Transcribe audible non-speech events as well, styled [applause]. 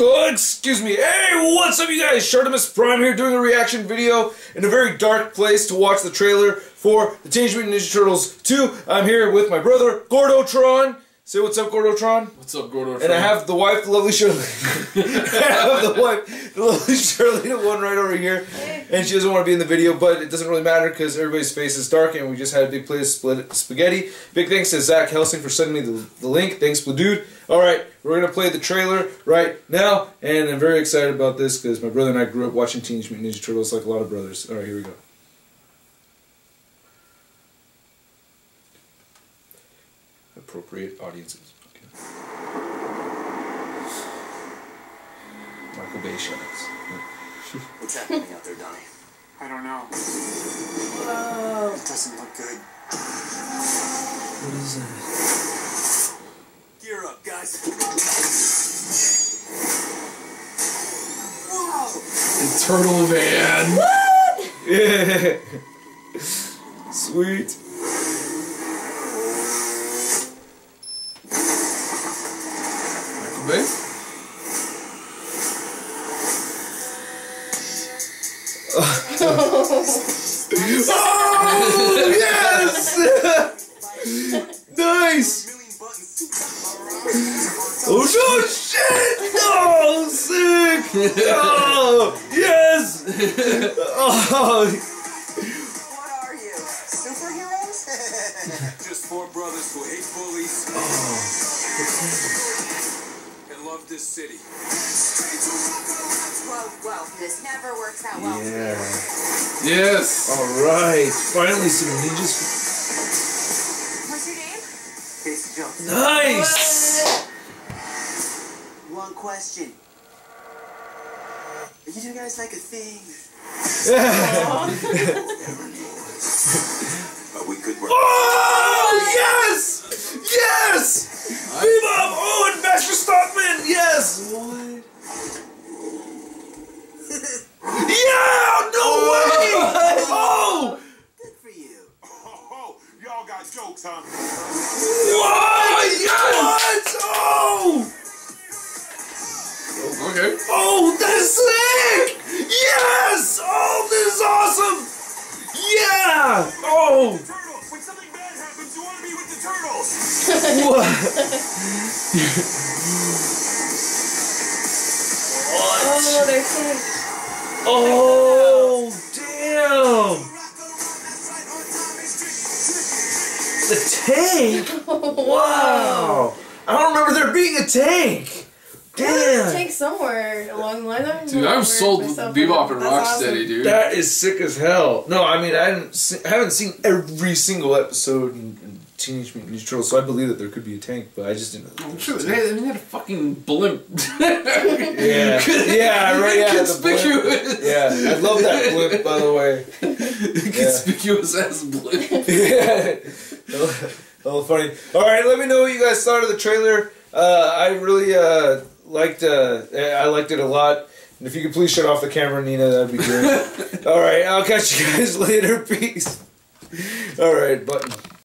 Oh, excuse me. Hey, what's up, you guys? Shartimus Prime here doing a reaction video in a very dark place to watch the trailer for the Teenage Mutant Ninja Turtles 2. I'm here with my brother, Gordotron. Say what's up, Gordotron. What's up, Gordotron? And I have the wife, the lovely Shirley. [laughs] I have the wife, the lovely Shirley, the one right over here. And she doesn't want to be in the video, but it doesn't really matter because everybody's face is dark and we just had a big plate of split spaghetti. Big thanks to Zack Helsing for sending me the, the link. Thanks, Blue Dude. Alright, we're going to play the trailer right now. And I'm very excited about this because my brother and I grew up watching Teenage Mutant Ninja Turtles like a lot of brothers. Alright, here we go. Appropriate audiences. Okay. Michael Bay shots. [laughs] What's happening out there, Donnie? I don't know. Whoa. It doesn't look good. What is that? Gear up, guys. Whoa! Turtle Man. [laughs] Yeah. Sweet. Oh [laughs] yes! nice. Million. Oh no shit! Oh sick! Oh yes! Oh What are you? Superheroes? [laughs] [laughs] Just four brothers who hate bullies and oh. Love this city. Whoa, whoa, this never works out well. yeah. Yes. All right. Finally, some ninjas. What's your name? Casey Jones. Nice. One question. Are you two guys like a thing? [laughs] Yeah. [laughs] [laughs] But we could work. Oh yes! Yes! Bebop! Oh, and Baxter Stockman! Yes! What? Yeah! No way! [laughs] Oh! Good for you. Oh, y'all got jokes, huh? What? What? Oh! Okay. Oh, that's sick! Yes! Oh, this is awesome! Yeah! Oh! Turtles, when something bad happens, you want to be with the turtles. [laughs] What? Oh, they're sick. Oh, damn! The tank? [laughs] Wow! I don't remember there being a tank! Damn! Tank somewhere along the line. I don't Dude, remember I'm sold with myself. Bebop and Rocksteady, awesome. dude. That is sick as hell. No, I mean, I, hadn't se- I haven't seen every single episode in, in Teenage Mutant Ninja Turtles, so I believe that there could be a tank, but I just didn't know. I'm sure they they had a fucking blimp. [laughs] [laughs] Yeah, yeah, right, yeah. the. Conspicuous. Yeah, I love that blimp, by the way. [laughs] Conspicuous ass blimp. yeah. a little funny. All right, let me know what you guys thought of the trailer. Uh, I really uh, liked. Uh, I liked it a lot. And if you could please shut off the camera, Nina, that'd be great. All right, I'll catch you guys later. Peace. All right, button.